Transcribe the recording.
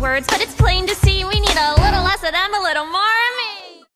words But it's plain to see we need a little less of them, a little more